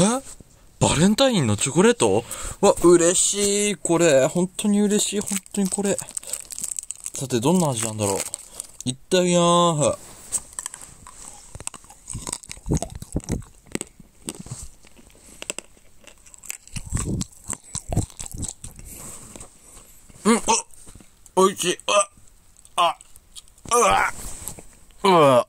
え？バレンタインのチョコレート？わ、嬉しい。これ、本当に嬉しい。本当にこれ。さて、どんな味なんだろう？いっただき。うん、あ、おいしい。あ、あ、うわ、うわ。